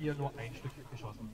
ihr nur ein Stück geschossen.